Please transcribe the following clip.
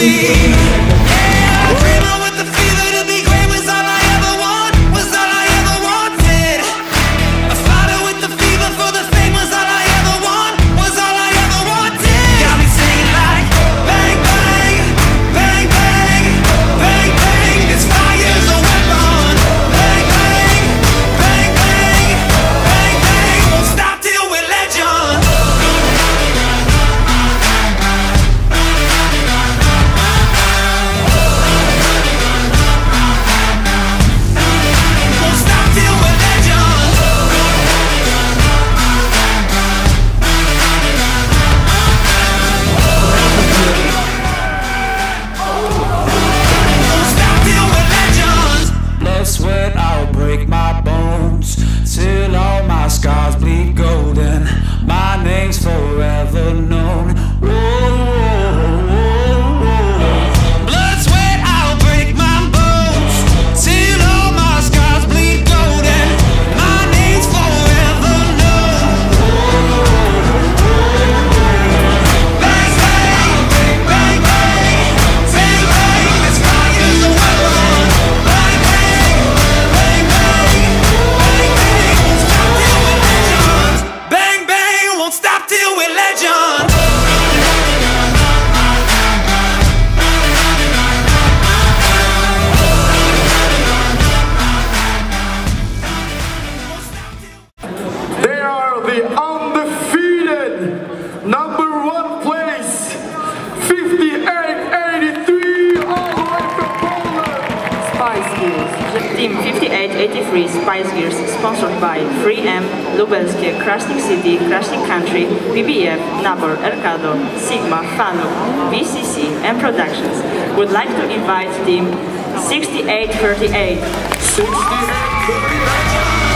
me. break my Team 5883 Spice Gears, sponsored by 3M, Lubelskie, Krasnik City, Krasnik Country, BBF, Nabor, Ercado, Sigma, Fanu, VCC, and Productions, would like to invite Team 6838.